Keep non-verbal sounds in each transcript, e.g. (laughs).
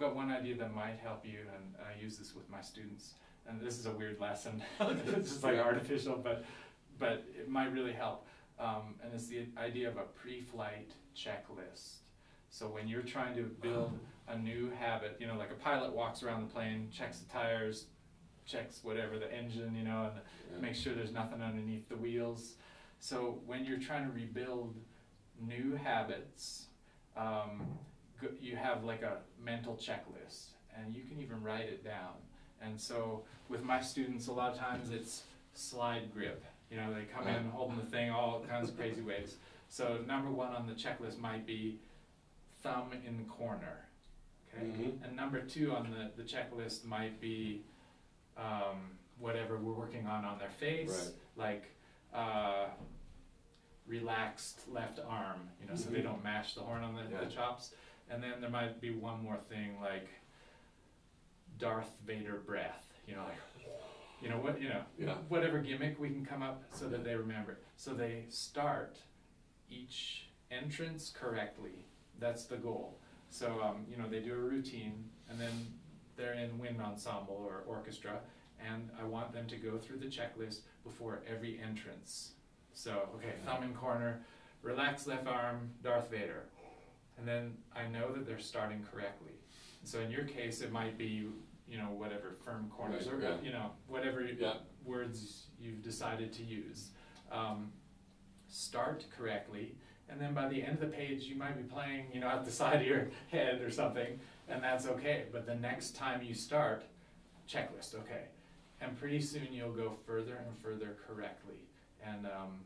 I've got one idea that might help you, and I use this with my students. And this is a weird lesson. (laughs) it's just like artificial, but but it might really help. Um, and it's the idea of a pre-flight checklist. So when you're trying to build a new habit, you know, like a pilot walks around the plane, checks the tires, checks whatever the engine, you know, and Yeah. make sure there's nothing underneath the wheels. So when you're trying to rebuild new habits, um, go- you have like a mental checklist, and you can even write it down. And so with my students, a lot of times it's slide grip. You know, they come in holding the thing all kinds of crazy ways. So number one on the checklist might be thumb in the corner. Okay. Mhm. And number two on the, the checklist might be um, whatever we're working on on their face, like uh, relaxed left arm, you know, so they Mhm. don't mash the horn on the, Yeah. the chops. And then there might be one more thing like Darth Vader breath, you know, like, you know what, you know, Yeah. whatever gimmick we can come up so that they remember. So they start each entrance correctly. That's the goal. So um, you know they do a routine, and then they're in wind ensemble or orchestra, and I want them to go through the checklist before every entrance. So okay, thumb in corner, relax left arm, Darth Vader, and then I know that they're starting correctly. So in your case, it might be you know whatever firm corners Right, or yeah. you know whatever Yeah. words you've decided to use. Um, start correctly, and then by the end of the page, you might be playing, you know, at the (laughs) side of your head or something, and that's okay. But the next time you start, checklist, okay, and pretty soon you'll go further and further correctly. And um,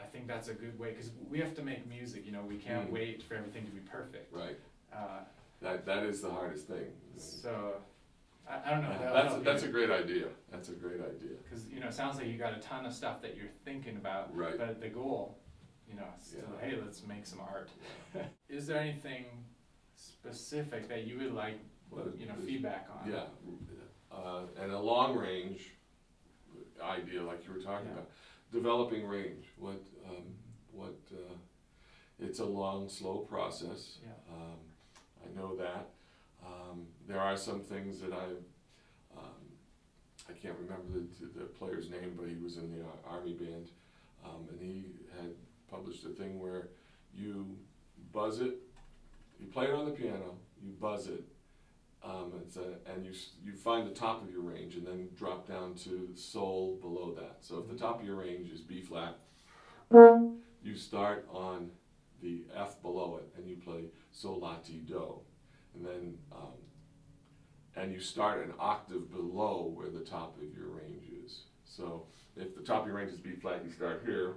I think that's a good way because we have to make music. You know, we can't Mm. wait for everything to be perfect. Right. Uh, That that is the hardest thing. so I, I don't know. That's help that's a great idea. That's a great idea. Because you know, it sounds like you got a ton of stuff that you're thinking about, Right. but the goal, you know, is to, hey, let's make some art. (laughs) is there anything specific that you would like, you know, feedback on? Yeah, uh, and a long range idea, like you were talking Yeah. about, developing range. What um, what uh, it's a long, slow process. Yeah. Um, I know that. Um, there are some things that I um, I can't remember the, the player's name, but he was in the uh, army band, um, and he had published a thing where you buzz it, you play it on the piano, you buzz it, um, it's a, and you, you find the top of your range and then drop down to sol below that. So if the top of your range is B flat, you start on the F below it and you play sol la ti do, and then um, and you start an octave below where the top of your range is. So if the top of your range is B flat, you start here.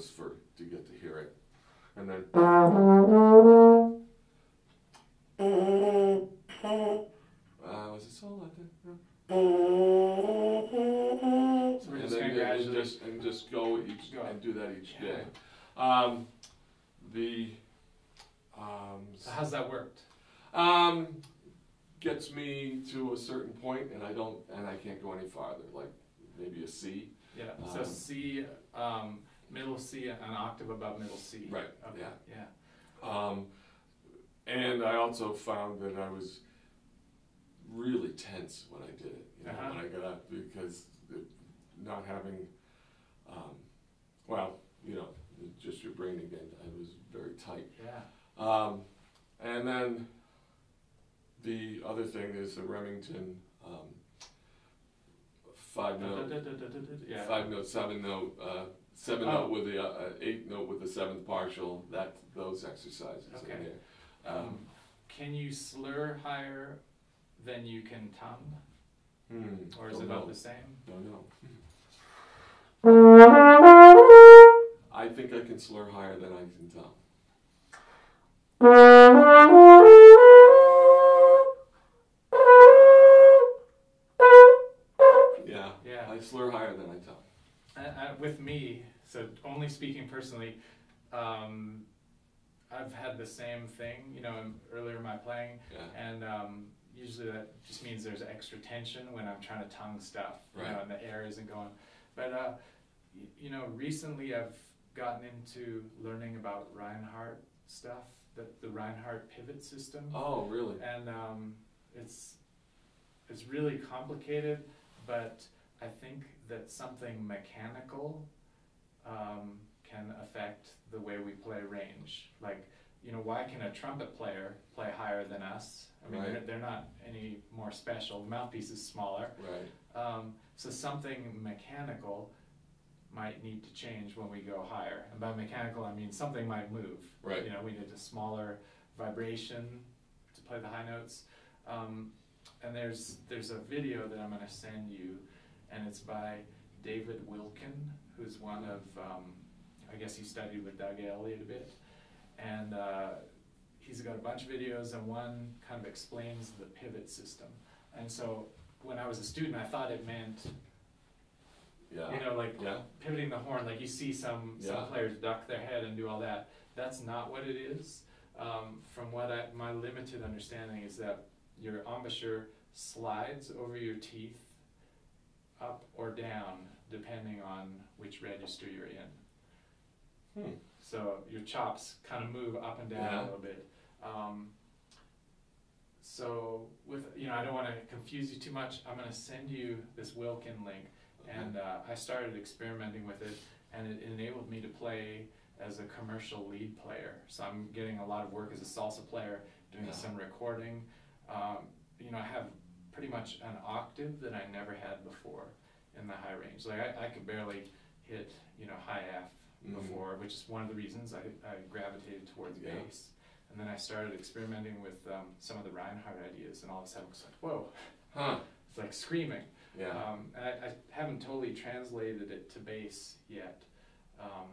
Piano, was for to get to hear it, and then. Uh, was it sol la ti? No. So we're and just then and just and just go each Go. and do that each Yeah. day. Um, the um, So how's that worked? um, gets me to a certain point, and I don't, and I can't go any farther. Like maybe a C. Yeah. So Um, C, um, middle C, an octave above middle C. Right, Okay. yeah. Yeah. Um, and I also found that I was really tense when I did it. You know, Uh-huh. when I got up because not having, um, well, you know, just your brain again. I was very tight. Yeah. Um, and then the other thing is the Remington um, five note, Yeah. five note, seven note, uh, seven Oh. note with the uh, uh, eight note with the seventh partial. That those exercises Okay. there. Um, can you slur higher than you can tum, Hmm, or is don't it about know. the same? Don't know. (laughs) I think I can slur higher than I can tell. (laughs) slur higher than I I, with me, so only speaking personally, um, I've had the same thing, you know, in, earlier in my playing, Yeah. and um, usually that just means there's extra tension when I'm trying to tongue stuff, you know, and the air isn't going. But uh, y- you know, recently I've gotten into learning about Reinhardt stuff, the, the Reinhardt pivot system. Oh, really? And um, it's it's really complicated, but I think that something mechanical um, can affect the way we play range. Like, you know, why can a trumpet player play higher than us? I mean, Right. they're, they're not any more special. The mouthpiece is smaller. Right. Um, so something mechanical might need to change when we go higher. And by mechanical, I mean something might move. Right. You know, we need a smaller vibration to play the high notes. Um, and there's there's a video that I'm going to send you, and it's by David Wilken, who's one of um, I guess he studied with Doug Elliott a bit, and uh, he's got a bunch of videos, and one kind of explains the pivot system. And so when I was a student, I thought it meant Yeah. you know like Yeah. pivoting the horn, like you see some some players duck their head and do all that. That's not what it is. Um, from what I, my limited understanding is that your embouchure slides over your teeth, up or down, depending on which register you're in. Hmm. So your chops kind of move up and down Yeah. a little bit. Um, so with you know, I don't want to confuse you too much. I'm going to send you this Wilken link, and uh, I started experimenting with it, and it enabled me to play as a commercial lead player. So I'm getting a lot of work as a salsa player, doing Yeah. some recording. Um, you know, I have pretty much an octave that I never had before in the high range. Like I, I could barely hit you know high F Mhm. before, which is one of the reasons I, I gravitated towards Yeah. bass. And then I started experimenting with um, some of the Reinhardt ideas, and all of a sudden it was like, whoa, Huh. it's like screaming. Yeah. Um, and I, I haven't totally translated it to bass yet, um,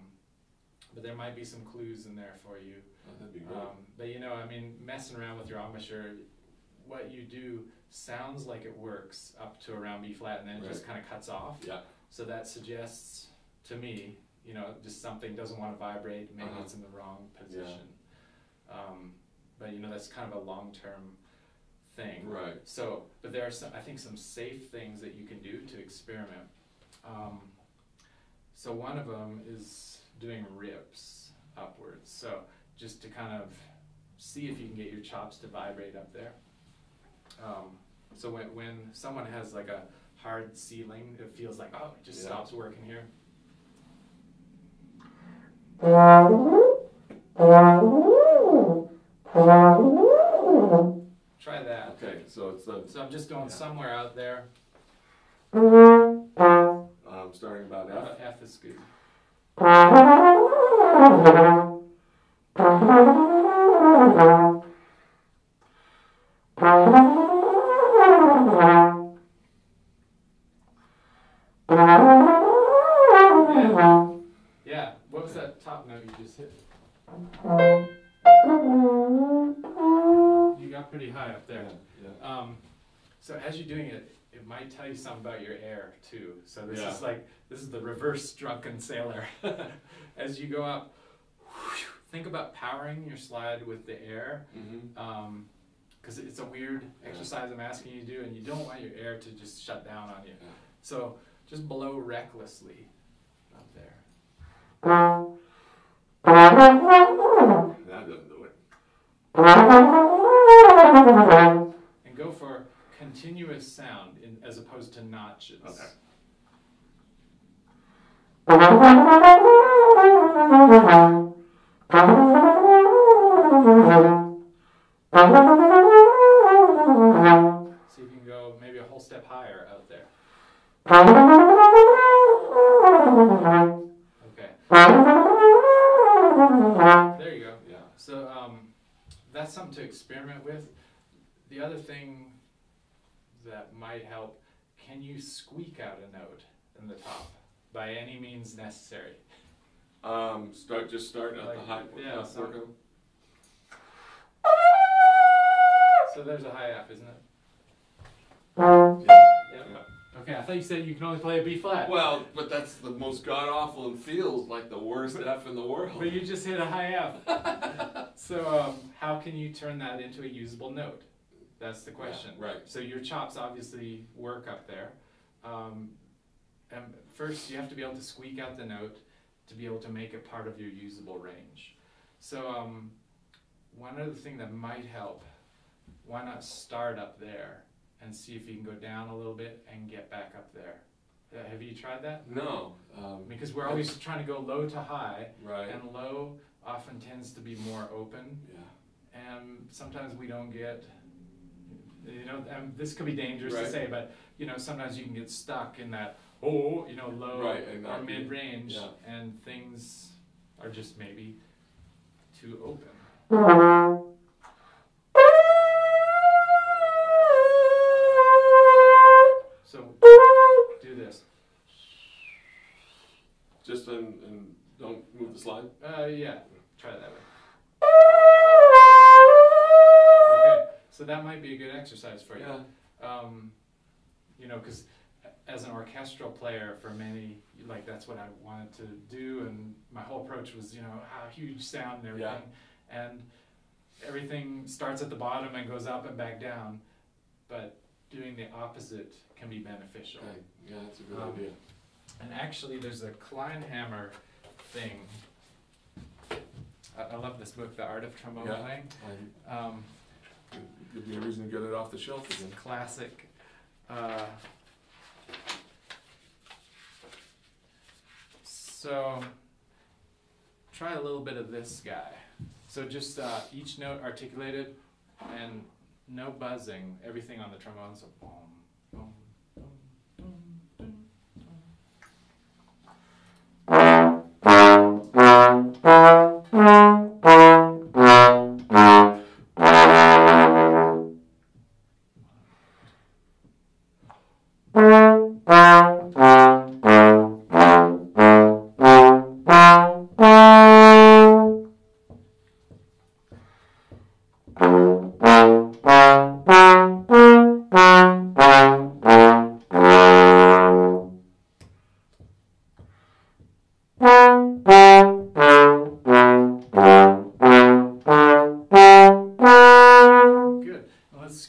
but there might be some clues in there for you. Oh, that'd be great. Um, but you know, I mean, messing around with your embouchure, what you do sounds like it works up to around B flat, and then it just kind of cuts off. yeah. So that suggests to me, you know, just something doesn't want to vibrate. Maybe Uh-huh. it's in the wrong position. Um, but you know, that's kind of a long-term thing. Right. So, but there are some, I think, some safe things that you can do to experiment. Um, so one of them is doing rips upwards. So just to kind of see if you can get your chops to vibrate up there. Um, so when when someone has like a hard ceiling, it feels like oh, it just Yeah. stops working here. Try that. Okay. So it's the So I'm just going Yeah. somewhere out there. um, starting about Uh, F. F is good. (laughs) so as you're doing it, it might tell you something about your air too. So this Yeah. is like this is the reverse drunken sailor. (laughs) as you go up, think about powering your slide with the air, Mm-hmm. because it's a weird exercise I'm asking you to do, and you don't want your air to just shut down on you. Yeah. So just blow recklessly up there. That doesn't do it. (laughs) and go for continuous sound in, as opposed to notches. Okay. So you can go maybe a whole step higher out there. Okay. There you go. Yeah. So um, that's something to experiment with. The other thing that might help, can you squeak out a note in the top by any means necessary? Um, start just starting at the high. yeah, so- work So there's a high F, isn't it? Yeah. Yep. Okay, I thought you said you can only play a B flat. Well, but that's the most god awful and feels like the worst F in the world. But you just hit a high F. (laughs) so um, how can you turn that into a usable note? That's the question. right. So your chops obviously work up there. Um, um, first you have to be able to squeak out the note to be able to make it part of your usable range. So um, one other thing that might help, why not start up there and see if you can go down a little bit and get back up there. Uh, have you tried that? No, um, Because we're always trying to go low to high, right, and low often tends to be more open, yeah, and sometimes we don't get. You know, and this could be dangerous to say, but you know, sometimes you can get stuck in that oh, you know, low Right, or mid range, yeah. and things are just maybe too open. So do this. just and, and don't move the slide. Uh, yeah, try it that way. So that might be a good exercise for you. Yeah, Um, you know, because as an orchestral player, for many, like that's what I wanted to do, and my whole approach was, you know, how huge sound and Yeah. everything, and everything starts at the bottom and goes up and back down, but doing the opposite can be beneficial. okay, yeah, that's a good Um, idea. And actually, there's a Kleinhammer thing. I, I love this book, The Art of Trombone Yeah. Playing. Um, give me a reason to get it off the shelf again. classic. Uh, so, try a little bit of this guy. So just uh, each note articulated and no buzzing. Everything on the trombone. So boom,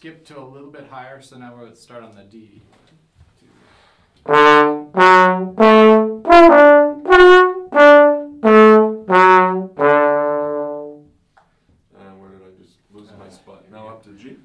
skip to a little bit higher. So now we'll start on the D. Uh, where did I just lose my spot? Now up to G.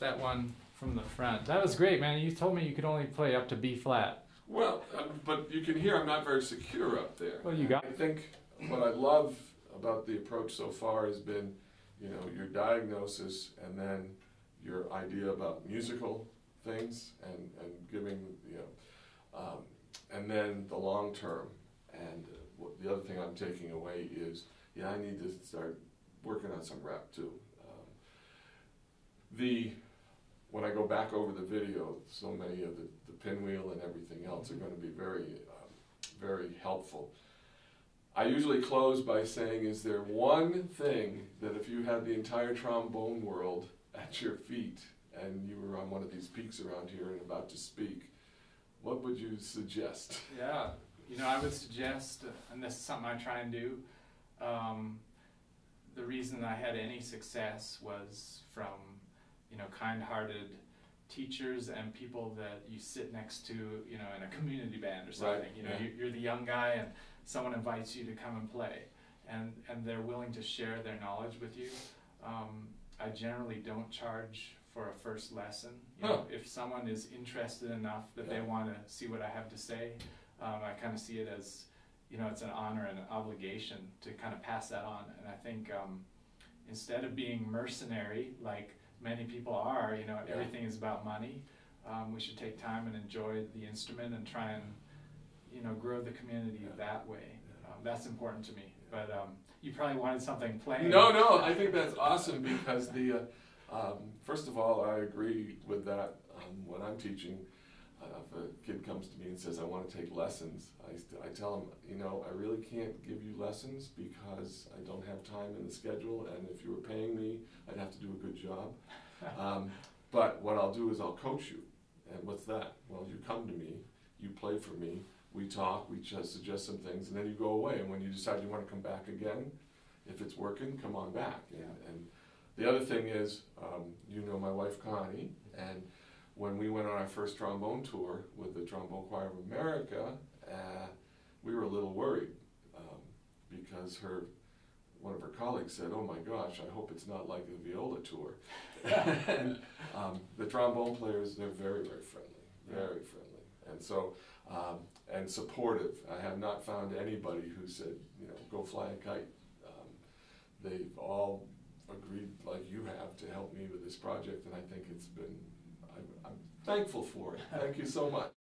that one from the front. That was great, man. You told me you could only play up to B flat. Well, um, but you can hear I'm not very secure up there. Well, you got- I think what I love about the approach so far has been, you know, your diagnosis and then your idea about musical things and, and giving, you know, um, and then the long term. And uh, the other thing I'm taking away is, yeah, I need to start working on some rap too. Um, the when I go back over the video, so many of the, the pinwheel and everything else are going to be very, um, very helpful. I usually close by saying, is there one thing that if you had the entire trombone world at your feet and you were on one of these peaks around here and about to speak, what would you suggest? (laughs) Yeah. You know, I would suggest, and this is something I try and do, um, the reason I had any success was from, you know, kind-hearted teachers and people that you sit next to, you know, in a community band or something. Right, You know, yeah. you- you're the young guy and someone invites you to come and play, and and they're willing to share their knowledge with you. Um, I generally don't charge for a first lesson. You know, if someone is interested enough that they want to see what I have to say, um, I kind of see it as, you know, it's an honor and an obligation to kind of pass that on. And I think um, instead of being mercenary like many people are, you know, Yeah. everything is about money. Um, we should take time and enjoy the instrument and try and, you know, grow the community Yeah. that way. Um, that's important to me. But um, you probably wanted something plain. No, no, I think that's awesome because the, uh, um, first of all, I agree with that. Um, when I'm teaching, uh, if a kid comes to me and says, I want to take lessons, I, I tell them, you know, I really can't give you lessons because I don't have time in the schedule, and if you were paying me, I'd have to do a good job. (laughs) Um, but what I'll do is I'll coach you. And what's that? Well, you come to me, you play for me, we talk, we just suggest some things, and then you go away. And when you decide you want to come back again, if it's working, come on back. And, Yeah. and the other thing is, um, you know my wife Connie, and when we went on our first trombone tour with the Trombone Choir of America, uh, we were a little worried um, because her one of her colleagues said, "Oh my gosh, I hope it's not like the viola tour." (laughs) and um, the trombone players, they're very, very friendly, very friendly, and so um, and supportive. I have not found anybody who said, you know, go fly a kite. Um, they've all agreed, like you have, to help me with this project, and I think it's been. I'm, I'm thankful for it. Thank you so much.